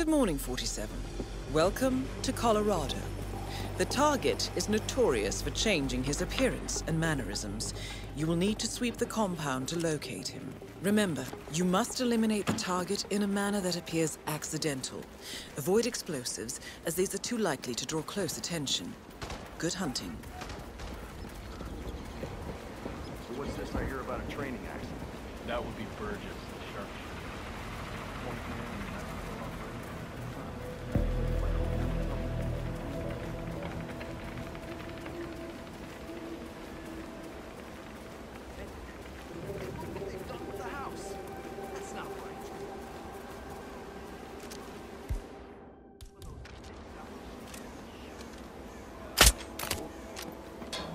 Good morning, 47. Welcome to Colorado. The target is notorious for changing his appearance and mannerisms. You will need to sweep the compound to locate him. Remember, you must eliminate the target in a manner that appears accidental. Avoid explosives, as these are too likely to draw close attention. Good hunting. So what's this I hear about a training accident? That would be Burgess,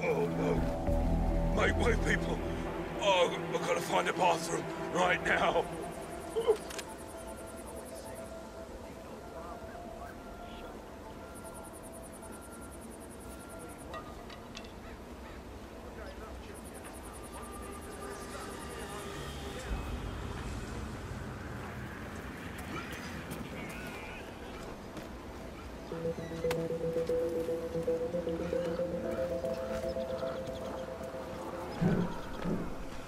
Oh wait, people. Oh, I've got to find a bathroom right now. Thank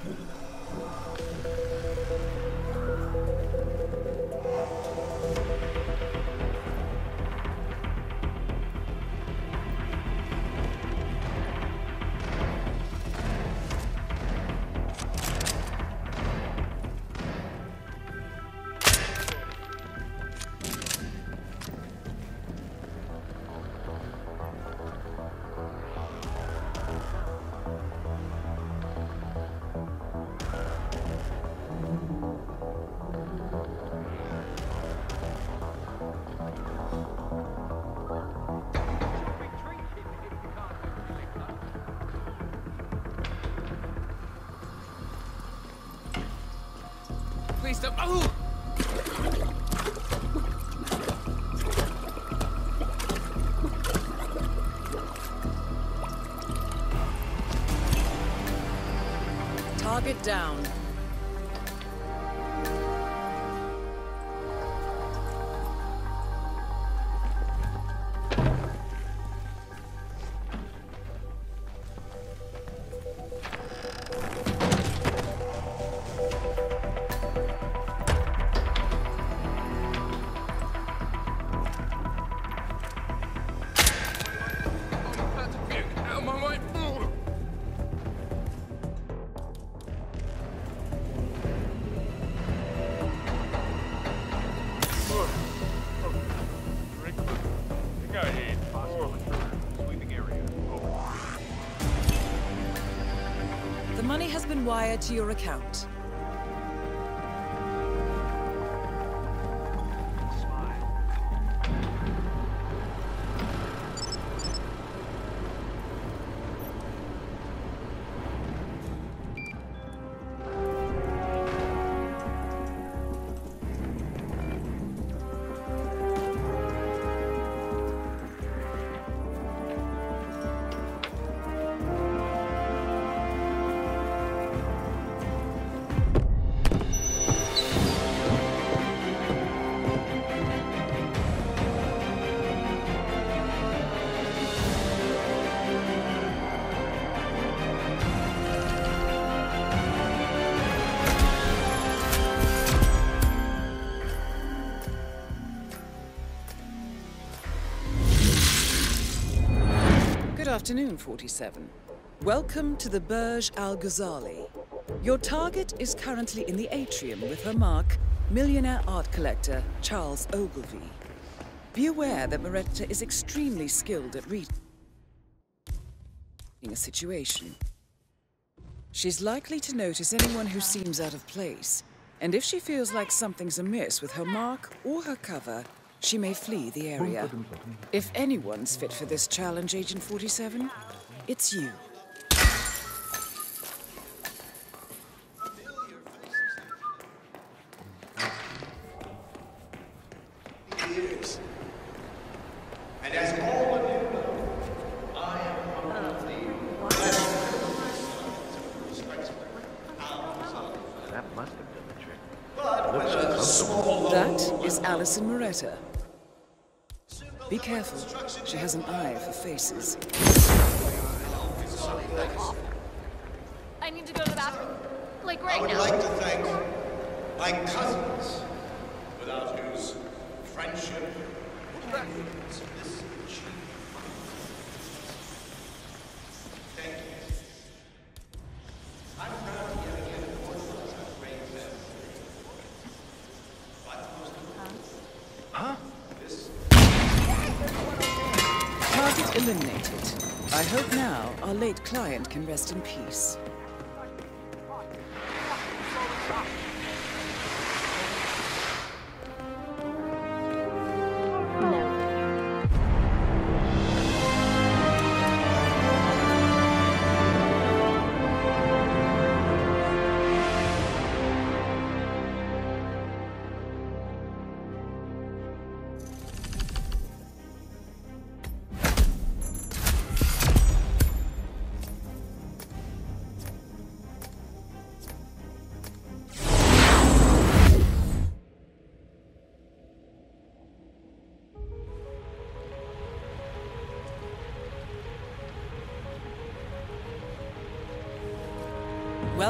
you. Please don't. Oh! Target down. Wired to your account. Good afternoon, 47. Welcome to the Burj Al Ghazali. Your target is currently in the atrium with her mark, millionaire art collector Charles Ogilvy. Be aware that Moretta is extremely skilled at reading a situation. She's likely to notice anyone who seems out of place, and if she feels like something's amiss with her mark or her cover, she may flee the area. If anyone's fit for this challenge, Agent 47, it's you. years. And as all of you know, I am one of the best That must have done the trick. But with a small That is Alison Moretta, Be careful. She has an eye for faces. I need to go to the bathroom. Like I would now. like to thank my cousins, without whose friendship would eliminated. I hope now our late client can rest in peace.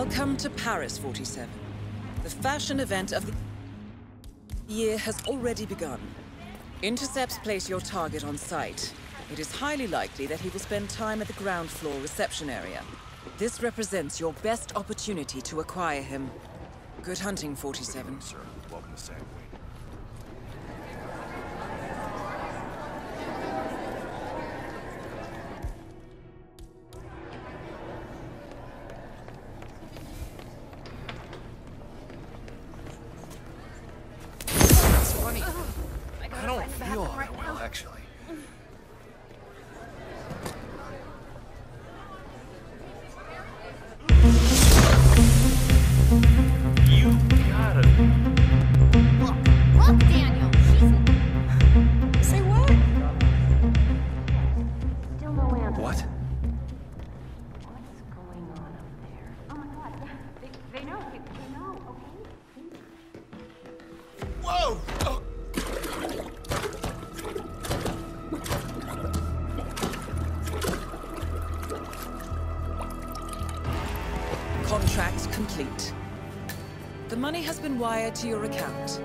Welcome to Paris 47. The fashion event of the year has already begun. Intercepts place your target on site. It is highly likely that he will spend time at the ground floor reception area. This represents your best opportunity to acquire him. Good hunting, 47. Sir, welcome to Sanguine. Contract complete. The money has been wired to your account.